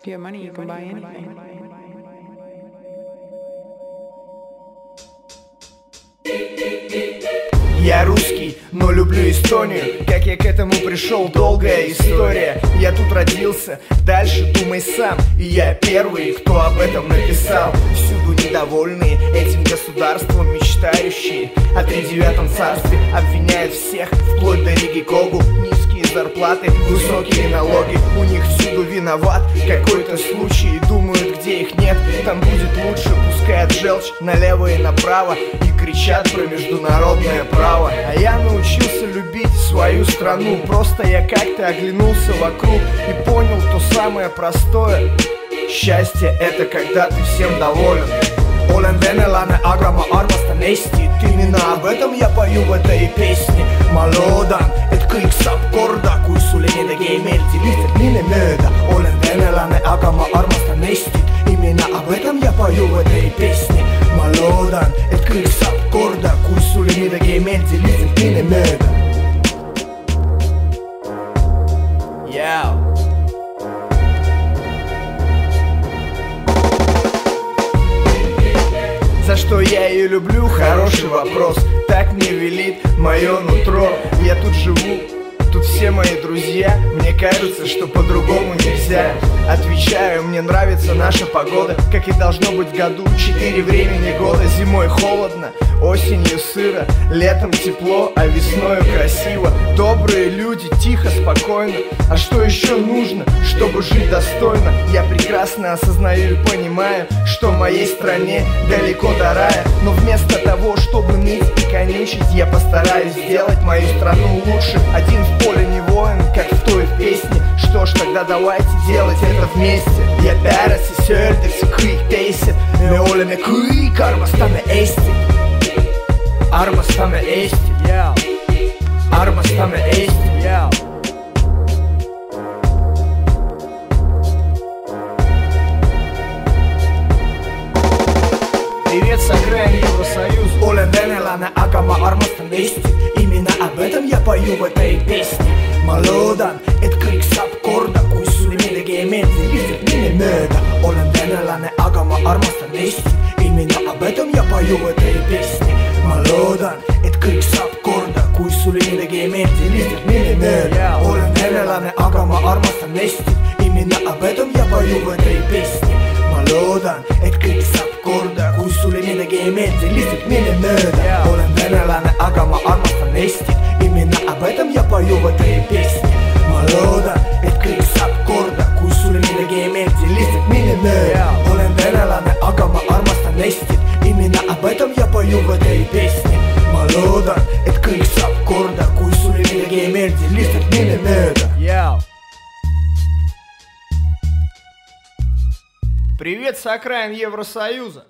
If you have money, you can buy anything. Я русский, но люблю Эстонию. Как я к этому пришел, долгая история. Я тут родился, дальше думай сам. И я первый, кто об этом написал. Всюду недовольные этим государством Мечтающие. О тридевятом царстве Обвиняют всех, вплоть до Риги Когу Низкие зарплаты, высокие налоги У них всюду виноват какой-то случай И думают, где их нет, там будет лучше Пускают желчь налево и направо И кричат про международное право. А я научился любить свою страну Просто я как-то оглянулся вокруг И понял то самое простое. Счастье это когда ты всем доволен. Olen venelane, aga ma armastan Eestit Именно об этом я pою в этой песне Ma lihtsalt mine mööda Yeah За что я ее люблю? Хороший вопрос. Так мне велит мое нутро. Я тут живу, тут все мои друзья. Мне кажется, что по-другому нельзя. Отвечаю, мне нравится наша погода. Как и должно быть в году. Четыре времени года. Зимой холодно, осенью сыро. Летом тепло, а весною красиво. Добрые люди, тихо, спокойно. А что еще нужно, чтобы жить достойно? Я прекрасно осознаю и понимаю Что в моей стране далеко до рая. Но вместо того, чтобы ныть и конючить Я постараюсь сделать мою страну лучше. Один в поле не воин, как в той песне Что ж, тогда давайте делать это вместе Я pärast öeldakse kõik teised Me oleme kõik, armastame Eestit Armastame Eestit yeah. Armastame Eestit yeah. Привет с окраин Евросоюза Olen venelane, aga ma armastan Eestit Именно об этом я pою в этой песне Ma loodan, et kõik saab korda Kui sulle midagi ei meeldi, lihtsalt mine mööda Olen venelane, aga ma armastan Eestit Именно об этом я pою в этой песне Ma loodan, et kõik saab korda Kui sulle midagi ei meeldi, lihtsalt mine mööda Olen venelane, aga ma armastan Eestit Именно об этом я pою в этой песне Ma loodan, et kõik saab korda Kui sulle midagi ei meeldi, lihtsalt mine mööda Olen venelane, aga mööda Olen venelane, aga ma armastan Eestit Именно об этом я pою в этой песне Ma loodan, et kõik saab korda Kui sulle midagi ei meeldi, lihtsalt mine mööda Привет с окраин Евросоюза!